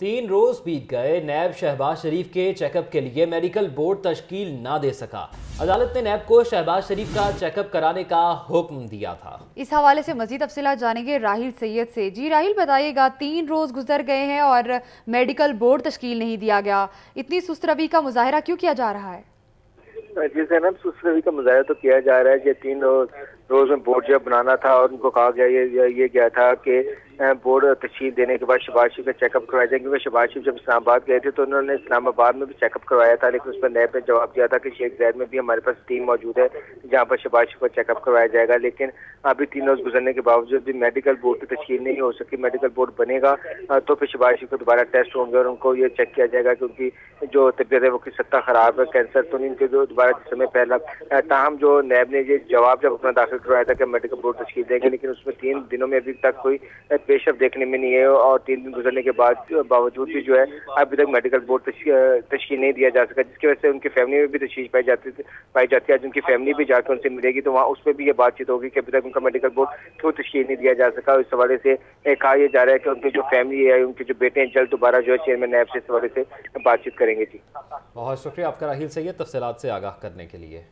تین روز بیت گئے نیب شہباز شریف کے چیک اپ کے لیے میڈیکل بورڈ تشکیل نہ دے سکا۔ عدالت نے نیب کو شہباز شریف کا چیک اپ کرانے کا حکم دیا تھا۔ اس حوالے سے مزید تفصیلات جانیں گے راہیل سید سے۔ جی راہیل بتائیے گا تین روز گزر گئے ہیں اور میڈیکل بورڈ تشکیل نہیں دیا گیا۔ اتنی سست روی کا مظاہرہ کیوں کیا جا رہا ہے؟ جی زینب سست روی کا مظاہرہ تو کیا جا رہا ہے کہ تین روز روز میں بورڈ جب بنانا تھا اور ان کو کہا گیا یہ گیا تھا کہ بورڈ تشکیل دینے کے بعد شباز شریف کا چیک اپ کروایا جائے کیونکہ شباز شریف جب اسلام آباد گئے تھے تو انہوں نے اسلام آباد میں بھی چیک اپ کروایا تھا، لیکن اس پر نیب نے جواب دیا تھا کہ شیخ زید میں بھی ہمارے پاس ٹیم موجود ہے، جہاں پر شباز شریف کا چیک اپ کروایا جائے گا۔ لیکن ابھی تین روز گزرنے کے باوجود بھی میڈیکل بورڈ کی تشکیل نہیں ہو سکی۔ میڈیکل بورڈ بنے گا، تو پھر شباز شریف کو دوبارہ ٹیسٹ ہوں گے اور ان کو یہ چیک کیا جائے گا۔ کیونکہ جو طبیعت ہے وہ کی سطح خراب ہے کینسر تو ان کے جو دوبارہ جس میں پہلا تاہم جو نیب نے یہ جواب جب اپنا داخل کروایا تھا کہ میڈیکل بورڈ تشکیل دیں گے، لیکن اس میں تین دنوں میں ابھی تک کوئی پیش رفت دیکھنے میں نہیں ہے اور تین دن گزرنے کے بعد باوجود بھی جو ہے، ابھی تک میڈیکل بورڈ تشکیل نہیں دیا جا سکا، جس کی وجہ سے ان کی فیملی میں بھی تشویش پائی جاتی پائی جاتی ہے جن کی فیملی بھی جا کے ان سے ملے گی تو وہاں اس پہ بھی یہ بات چیت ہوگی کہ ابھی تک ان کا میڈیکل بورڈ کیوں تشکیل نہیں دیا جا سکا۔ اس حوالے سے کہا یہ جا رہا ہے کہ ان کی جو فیملی ہے، ان کے جو بیٹے ہیں، جلد دوبارہ جو ہے چیئرمین نیب سے اس حوالے سے بات چیت کریں گے۔ جی۔ بہت شکریہ۔ آپ کا راہیل سید تفصیلات سے آگاہ کرنے کے لیے۔